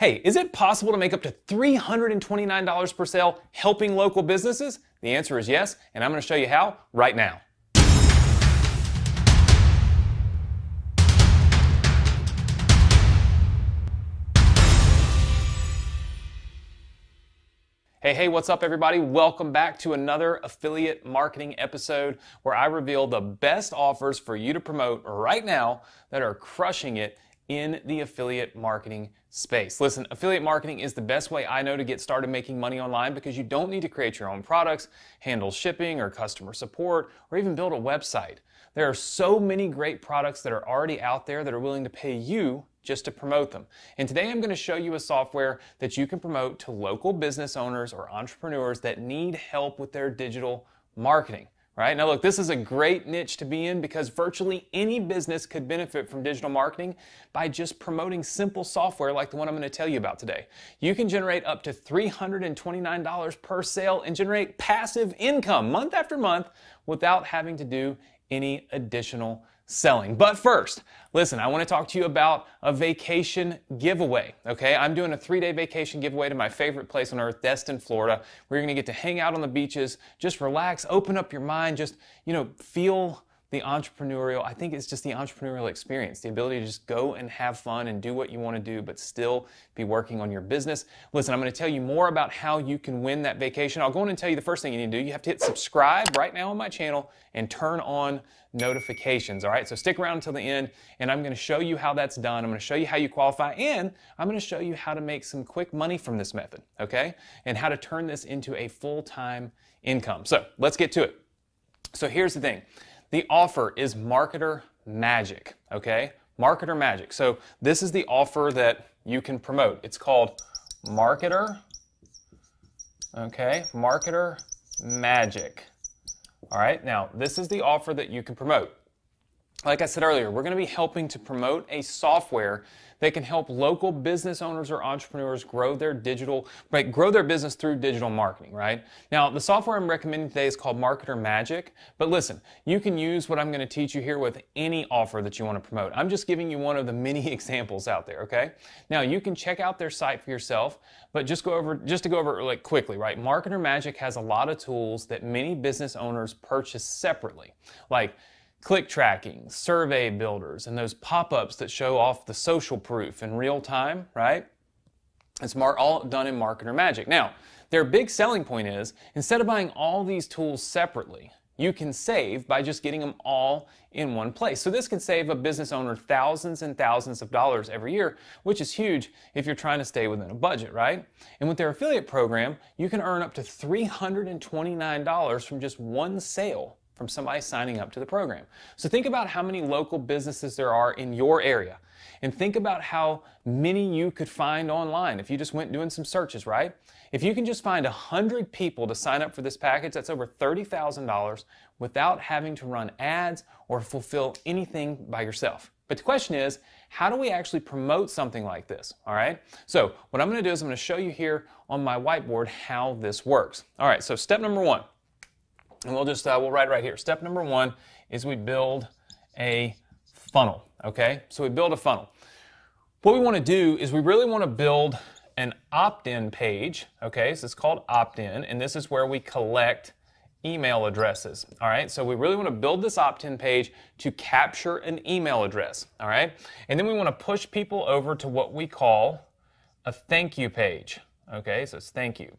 Hey, is it possible to make up to $329 per sale helping local businesses? The answer is yes, and I'm going to show you how right now. Hey, hey, what's up, everybody? Welcome back to another affiliate marketing episode where I reveal the best offers for you to promote right now that are crushing it in the affiliate marketing space. Listen, affiliate marketing is the best way I know to get started making money online because you don't need to create your own products, handle shipping or customer support, or even build a website. There are so many great products that are already out there that are willing to pay you just to promote them. And today I'm going to show you a software that you can promote to local business owners or entrepreneurs that need help with their digital marketing right? Now, look, this is a great niche to be in because virtually any business could benefit from digital marketing by just promoting simple software like the one I'm going to tell you about today. You can generate up to $329 per sale and generate passive income month after month without having to do any additional selling. But first, listen, I want to talk to you about a vacation giveaway. Okay, I'm doing a three day vacation giveaway to my favorite place on earth, Destin, Florida, where you're going to get to hang out on the beaches, just relax, open up your mind, just, you know, feel the entrepreneurial, I think it's just the entrepreneurial experience, the ability to just go and have fun and do what you want to do, but still be working on your business. Listen, I'm going to tell you more about how you can win that vacation. I'll go in and tell you the first thing you need to do. You have to hit subscribe right now on my channel and turn on notifications. All right, so stick around until the end, and I'm going to show you how that's done. I'm going to show you how you qualify, and I'm going to show you how to make some quick money from this method, okay? And how to turn this into a full time income. So let's get to it. So here's the thing. The offer is marketer magic, okay? Marketer magic. So this is the offer that you can promote. It's called marketer, okay? Marketer magic. All right, now this is the offer that you can promote. Like I said earlier, we're going to be helping to promote a software that can help local business owners or entrepreneurs grow their digital, right, grow their business through digital marketing, right? Now, the software I'm recommending today is called Marketer Magic, but listen, you can use what I'm going to teach you here with any offer that you want to promote. I'm just giving you one of the many examples out there, okay? Now, you can check out their site for yourself, but just go over just to go over like quickly, right? Marketer Magic has a lot of tools that many business owners purchase separately. Like click tracking, survey builders, and those pop ups that show off the social proof in real time, right? It's all done in Marketer Magic. Now, their big selling point is instead of buying all these tools separately, you can save by just getting them all in one place. So this can save a business owner thousands and thousands of dollars every year, which is huge if you're trying to stay within a budget, right? And with their affiliate program, you can earn up to $329 from just one sale from somebody signing up to the program. So think about how many local businesses there are in your area. And think about how many you could find online if you just went doing some searches, right? If you can just find 100 people to sign up for this package, that's over $30,000 without having to run ads or fulfill anything by yourself. But the question is, how do we actually promote something like this? All right. So what I'm going to do is I'm going to show you here on my whiteboard how this works. All right. So step number one. And we'll just, uh, we'll write right here. Step number one is we build a funnel, okay? So we build a funnel. What we want to do is we really want to build an opt-in page, okay? So it's called opt-in, and this is where we collect email addresses, all right? So we really want to build this opt-in page to capture an email address, all right? And then we want to push people over to what we call a thank you page, okay? So it's thank you.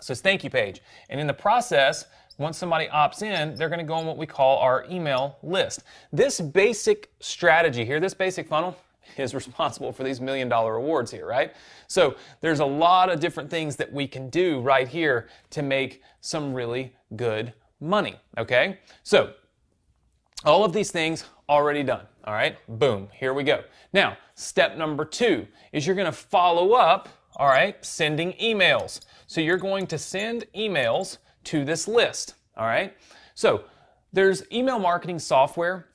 So it's thank you page. And in the process, once somebody opts in, they're going to go on what we call our email list. This basic strategy here, this basic funnel, is responsible for these million dollar awards here, right? So there's a lot of different things that we can do right here to make some really good money, okay? So all of these things already done, all right? Boom, here we go. Now, step number two is you're going to follow up all right, sending emails. So you're going to send emails to this list, all right? So there's email marketing software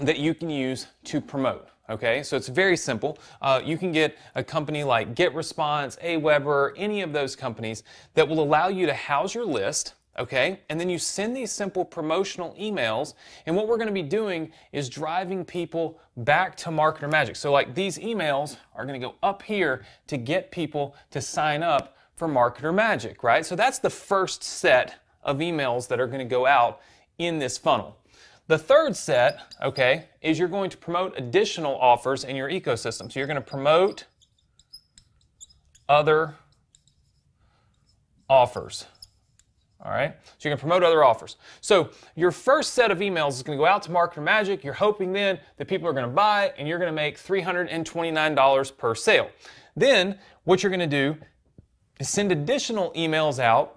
that you can use to promote. Okay, so it's very simple. Uh, you can get a company like GetResponse, AWeber, any of those companies that will allow you to house your list okay? And then you send these simple promotional emails, and what we're gonna be doing is driving people back to Marketer Magic. So, like these emails are gonna go up here to get people to sign up for Marketer Magic, right? So, that's the first set of emails that are gonna go out in this funnel. The third set, okay, is you're going to promote additional offers in your ecosystem. So, you're gonna promote other offers. All right. So you can promote other offers. So your first set of emails is going to go out to Marketer Magic. You're hoping then that people are going to buy and you're going to make $329 per sale. Then what you're going to do is send additional emails out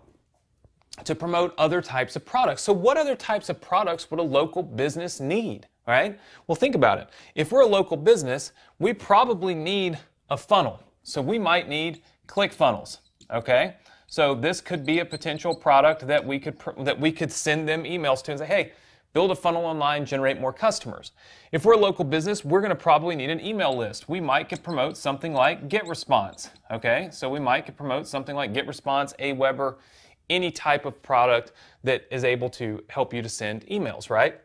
to promote other types of products. So what other types of products would a local business need? All right. Well, think about it. If we're a local business, we probably need a funnel. So we might need ClickFunnels. Okay. So this could be a potential product that we could that we could send them emails to and say, hey, build a funnel online, generate more customers. If we're a local business, we're going to probably need an email list. We might could promote something like GetResponse. Okay, so we might could promote something like GetResponse, Aweber, any type of product that is able to help you to send emails, right?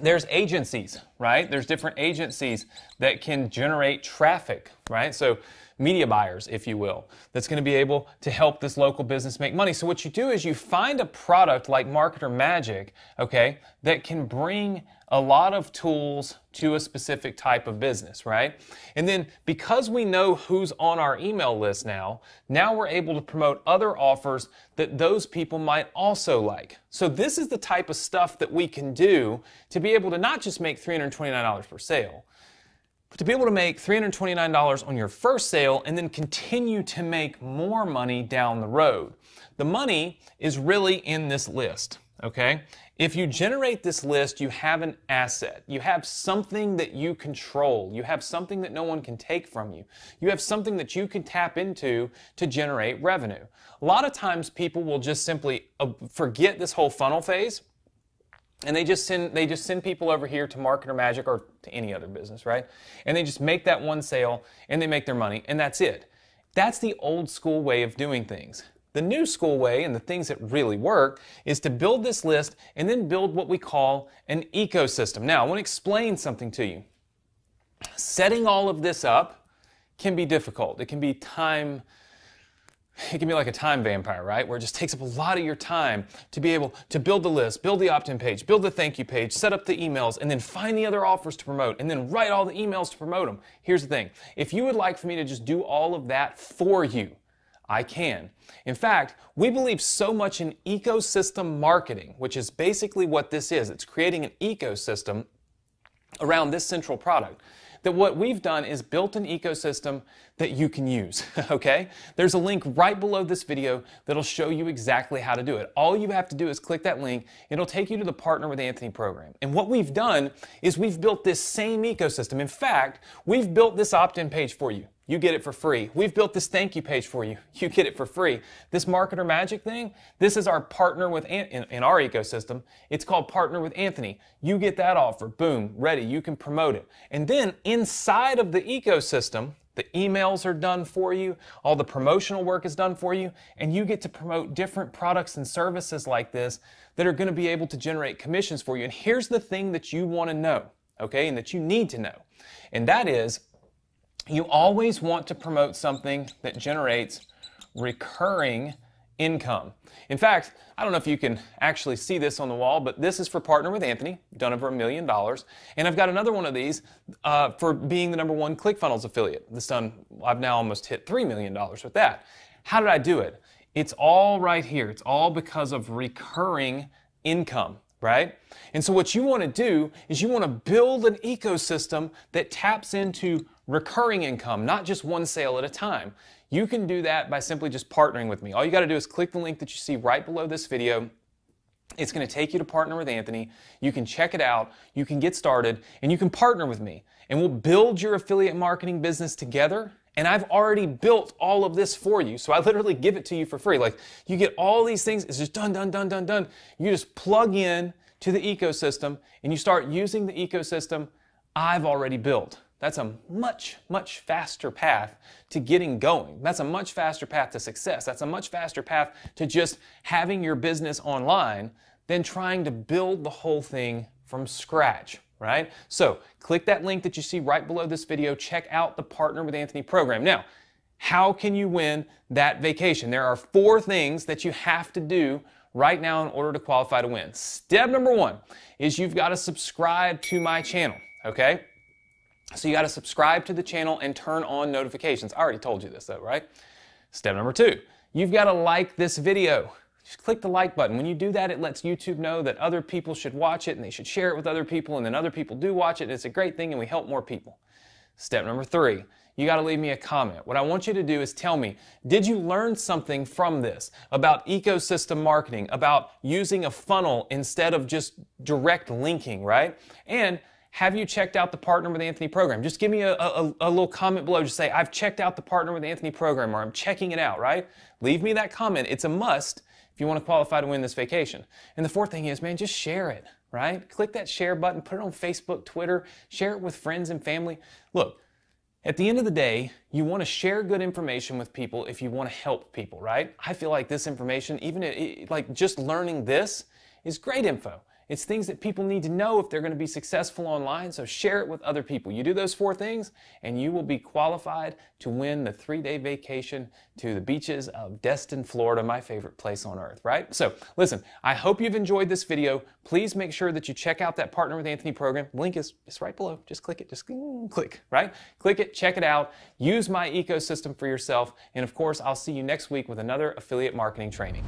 There's agencies, right? There's different agencies that can generate traffic, right? So media buyers, if you will, that's going to be able to help this local business make money. So what you do is you find a product like Marketer Magic, okay, that can bring a lot of tools to a specific type of business, right? And then because we know who's on our email list now, now we're able to promote other offers that those people might also like. So this is the type of stuff that we can do to be able to not just make $329 per sale, but to be able to make $329 on your first sale and then continue to make more money down the road. The money is really in this list, okay? If you generate this list, you have an asset. You have something that you control. You have something that no one can take from you. You have something that you can tap into to generate revenue. A lot of times people will just simply uh, forget this whole funnel phase and they just send they just send people over here to Marketer Magic or to any other business, right? And they just make that one sale and they make their money and that's it. That's the old school way of doing things. The new school way and the things that really work is to build this list and then build what we call an ecosystem. Now, I want to explain something to you. Setting all of this up can be difficult. It can be time it can be like a time vampire, right? Where it just takes up a lot of your time to be able to build the list, build the opt in page, build the thank you page, set up the emails, and then find the other offers to promote, and then write all the emails to promote them. Here's the thing if you would like for me to just do all of that for you, I can. In fact, we believe so much in ecosystem marketing, which is basically what this is it's creating an ecosystem around this central product that what we've done is built an ecosystem that you can use, okay? There's a link right below this video that'll show you exactly how to do it. All you have to do is click that link. It'll take you to the Partner with Anthony program. And what we've done is we've built this same ecosystem. In fact, we've built this opt-in page for you. You get it for free. We've built this thank you page for you. You get it for free. This Marketer Magic thing, this is our partner with An- in, in our ecosystem. It's called Partner with Anthony. You get that offer. Boom, ready. You can promote it. And then inside of the ecosystem, the emails are done for you, all the promotional work is done for you, and you get to promote different products and services like this that are going to be able to generate commissions for you. And here's the thing that you want to know, okay, and that you need to know. And that is you always want to promote something that generates recurring income. In fact, I don't know if you can actually see this on the wall, but this is for Partner with Anthony, done over a million dollars. And I've got another one of these uh, for being the number one ClickFunnels affiliate. This done, I've now almost hit $3 million with that. How did I do it? It's all right here. It's all because of recurring income right? And so what you want to do is you want to build an ecosystem that taps into recurring income, not just one sale at a time. You can do that by simply just partnering with me. All you got to do is click the link that you see right below this video. It's going to take you to partner with Anthony. You can check it out, you can get started, and you can partner with me. And we'll build your affiliate marketing business together. And I've already built all of this for you. So I literally give it to you for free. Like you get all these things, it's just done, done, done, done, done. You just plug in to the ecosystem and you start using the ecosystem I've already built. That's a much, much faster path to getting going. That's a much faster path to success. That's a much faster path to just having your business online than trying to build the whole thing from scratch, right? So click that link that you see right below this video. Check out the Partner with Anthony program. Now, how can you win that vacation? There are four things that you have to do right now in order to qualify to win. Step number one is you've got to subscribe to my channel, okay? So you got to subscribe to the channel and turn on notifications. I already told you this though, right? Step number two, you've got to like this video. Just click the like button. When you do that, it lets YouTube know that other people should watch it and they should share it with other people, and then other people do watch it. It's a great thing and we help more people. Step number three, you got to leave me a comment. What I want you to do is tell me, did you learn something from this about ecosystem marketing, about using a funnel instead of just direct linking, right? And have you checked out the Partner with Anthony program? Just give me a, a, a, little comment below. Just say, I've checked out the Partner with Anthony program or I'm checking it out, right? Leave me that comment. It's a must if you want to qualify to win this vacation. And the fourth thing is, man, just share it, right? Click that share button, put it on Facebook, Twitter, share it with friends and family. Look, at the end of the day, you want to share good information with people if you want to help people, right? I feel like this information, even like just learning this, is great info. It's things that people need to know if they're going to be successful online, so share it with other people. You do those four things, and you will be qualified to win the three day vacation to the beaches of Destin, Florida, my favorite place on earth, right? So, listen, I hope you've enjoyed this video. Please make sure that you check out that Partner with Anthony program. Link is just right below. Just click it, just click, right? Click it, check it out, use my ecosystem for yourself, and of course, I'll see you next week with another affiliate marketing training.